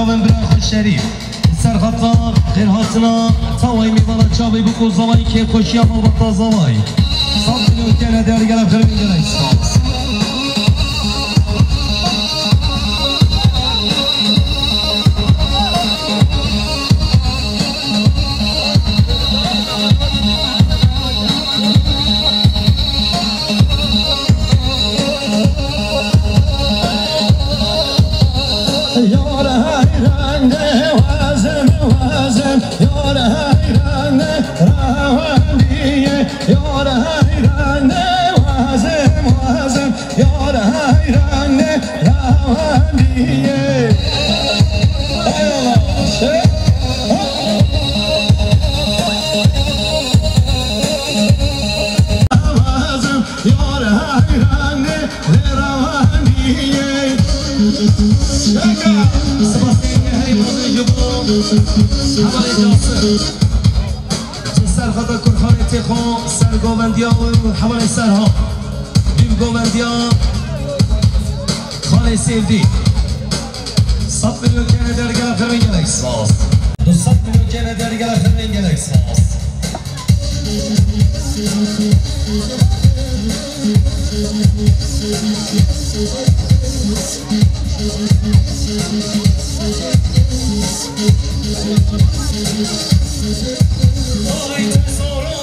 çavim bırakı şerif Serhatka kırhasına Tavay mi bana çavi bu kuzavay Ki koşuya malbatta zavay. Sabrını ötkene dergele kırın gerek ve sevdiği. Sat milyon gene dergala kırın gerek sağ olsun. Sat milyon gene dergala kırın gerek sağ olsun. Oy tesoro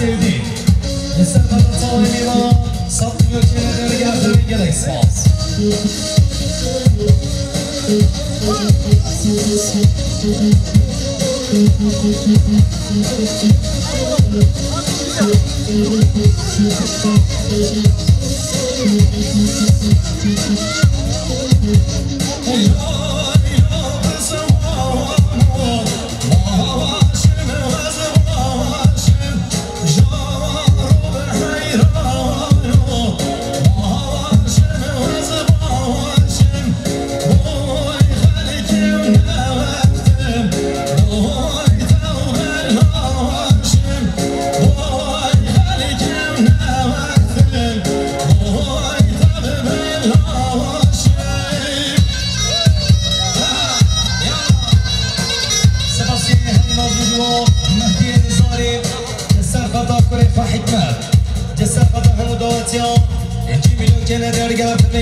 sevdik Instead of telling me more Something you can't really get, we get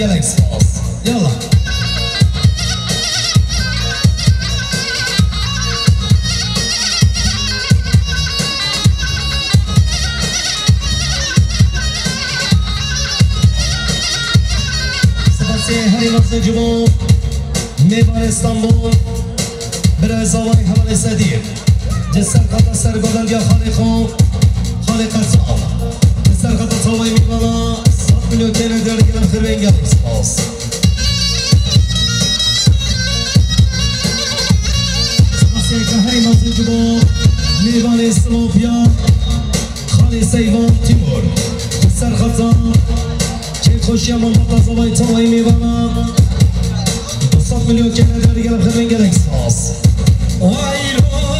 يلك صوص يلا هری وقت جمهور میبان استانبول برای زوای حوال زدیم جسر قطع سر گدل یا خالق خالق قطع جسر قطع سوای میبانا milyon TL derginin hırrengi almış. Olsun. Saseka hey mazıcıbo, Livan Slovya, Khali Seyvan Timur, Serhata, Kelkoş Yaman Batazavay Tavay Mivana, 90 milyon TL derginin hırrengi almış. Olsun. Vay.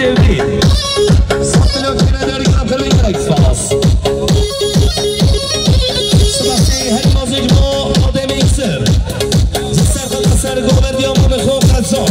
خوام همه سیودی سپلو کنه داری کنم خیلی گرک سپاس سپاسی هری مازم جما آدم ایکسر جسر خاطر سر قابل بیا همون خوام خزان